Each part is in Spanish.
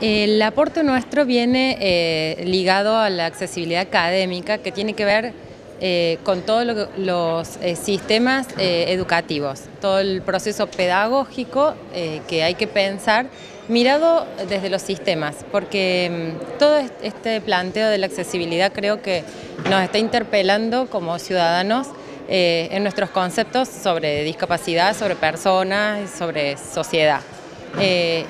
El aporte nuestro viene eh, ligado a la accesibilidad académica que tiene que ver eh, con todos los eh, sistemas educativos, todo el proceso pedagógico que hay que pensar mirado desde los sistemas, porque mm, todo este planteo de la accesibilidad creo que nos está interpelando como ciudadanos en nuestros conceptos sobre discapacidad, sobre personas, sobre sociedad.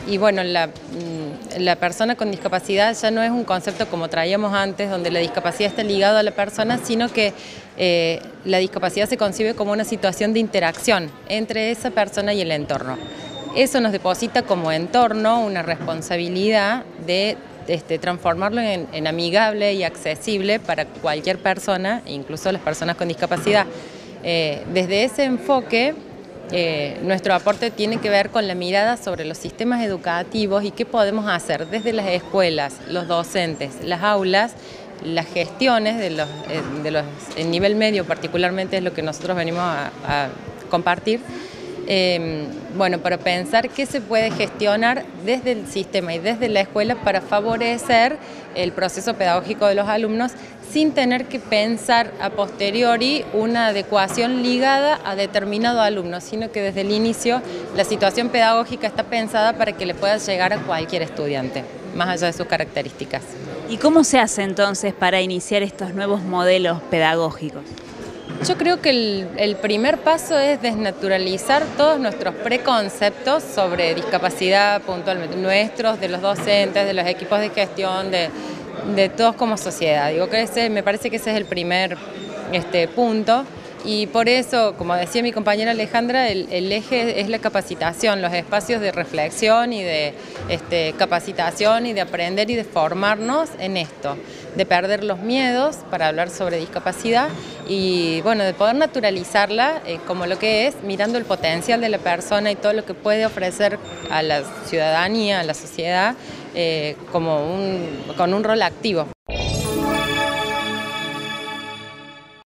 y bueno, la mm, la persona con discapacidad ya no es un concepto como traíamos antes, donde la discapacidad está ligada a la persona, sino que eh, la discapacidad se concibe como una situación de interacción entre esa persona y el entorno. Eso nos deposita como entorno una responsabilidad de este, transformarlo en, amigable y accesible para cualquier persona, incluso las personas con discapacidad. Eh, desde ese enfoque eh, nuestro aporte tiene que ver con la mirada sobre los sistemas educativos y qué podemos hacer desde las escuelas, los docentes, las aulas, las gestiones de los, eh, en nivel medio particularmente es lo que nosotros venimos a, compartir, em, bueno, para pensar qué se puede gestionar desde el sistema y desde la escuela para favorecer el proceso pedagógico de los alumnos sin tener que pensar a posteriori una adecuación ligada a determinado alumno, sino que desde el inicio la situación pedagógica está pensada para que le pueda llegar a cualquier estudiante, más allá de sus características. ¿Y cómo se hace entonces para iniciar estos nuevos modelos pedagógicos? Yo creo que el, primer paso es desnaturalizar todos nuestros preconceptos sobre discapacidad puntualmente, nuestros, de los docentes, de los equipos de gestión, de, de todos como sociedad. Digo que ese, me parece que ese es el primer este, punto. Y por eso, como decía mi compañera Alejandra, el, eje es la capacitación, los espacios de reflexión y de este, capacitación y de aprender y de formarnos en esto, de perder los miedos para hablar sobre discapacidad y bueno, de poder naturalizarla eh, como lo que es, mirando el potencial de la persona y todo lo que puede ofrecer a la ciudadanía, a la sociedad, eh, como un, con un rol activo.